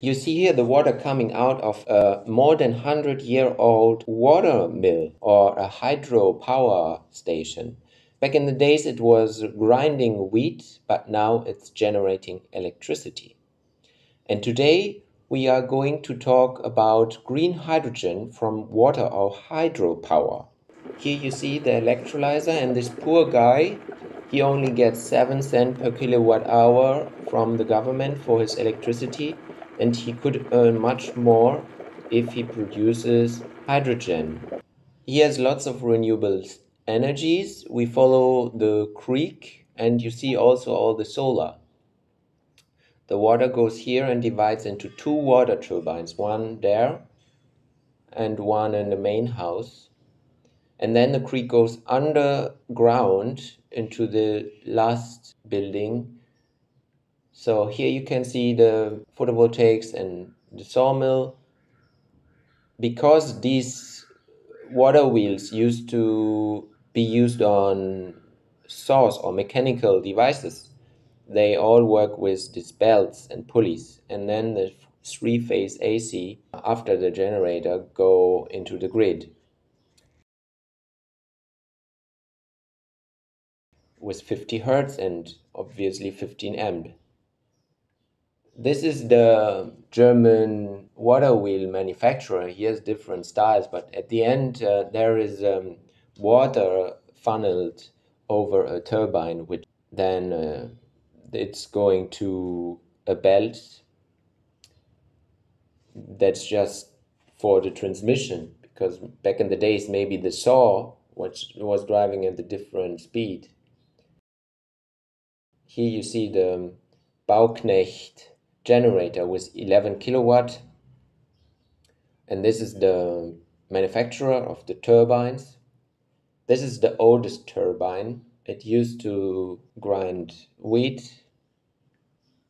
You see here the water coming out of a more than 100 year old water mill or a hydro power station. Back in the days it was grinding wheat, but now it's generating electricity. And today we are going to talk about green hydrogen from water or hydropower. Here you see the electrolyzer and this poor guy, he only gets 7 cents per kilowatt hour from the government for his electricity and he could earn much more if he produces hydrogen. He has lots of renewable energies. We follow the creek and you see also all the solar. The water goes here and divides into two water turbines, one there and one in the main house. And then the creek goes underground into the last building so here you can see the photovoltaics and the sawmill. Because these water wheels used to be used on saws or mechanical devices, they all work with these belts and pulleys. And then the three phase AC after the generator go into the grid. With 50 hertz and obviously 15 amp. This is the German water wheel manufacturer. He has different styles, but at the end uh, there is um, water funneled over a turbine, which then uh, it's going to a belt that's just for the transmission because back in the days maybe the saw which was driving at a different speed. Here you see the Bauknecht generator with 11 kilowatt. And this is the manufacturer of the turbines. This is the oldest turbine. It used to grind wheat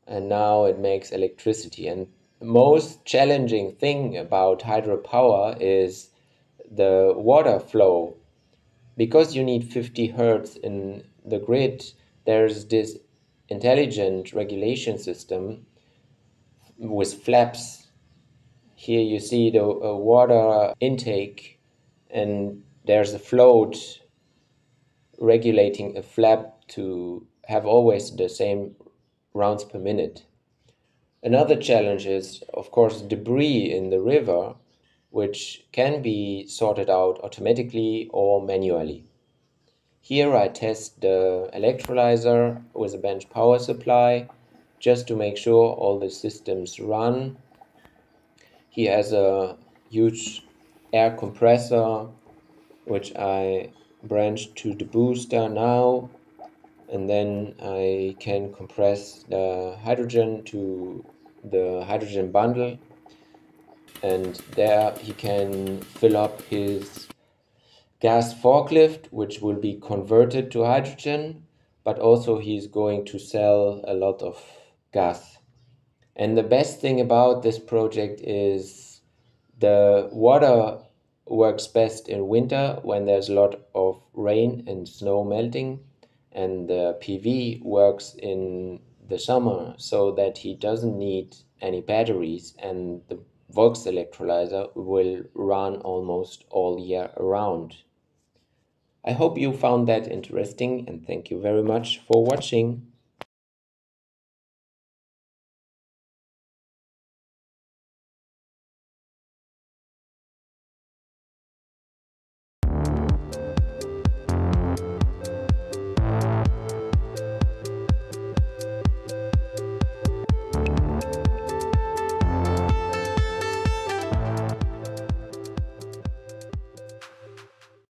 and now it makes electricity. And most challenging thing about hydropower is the water flow. Because you need 50 hertz in the grid there's this intelligent regulation system with flaps. Here you see the uh, water intake and there's a float regulating a flap to have always the same rounds per minute. Another challenge is, of course, debris in the river, which can be sorted out automatically or manually. Here I test the electrolyzer with a bench power supply just to make sure all the systems run. He has a huge air compressor which I branch to the booster now and then I can compress the hydrogen to the hydrogen bundle and there he can fill up his gas forklift which will be converted to hydrogen but also he's going to sell a lot of gas. And the best thing about this project is the water works best in winter when there's a lot of rain and snow melting and the PV works in the summer so that he doesn't need any batteries and the Volks electrolyzer will run almost all year around. I hope you found that interesting and thank you very much for watching.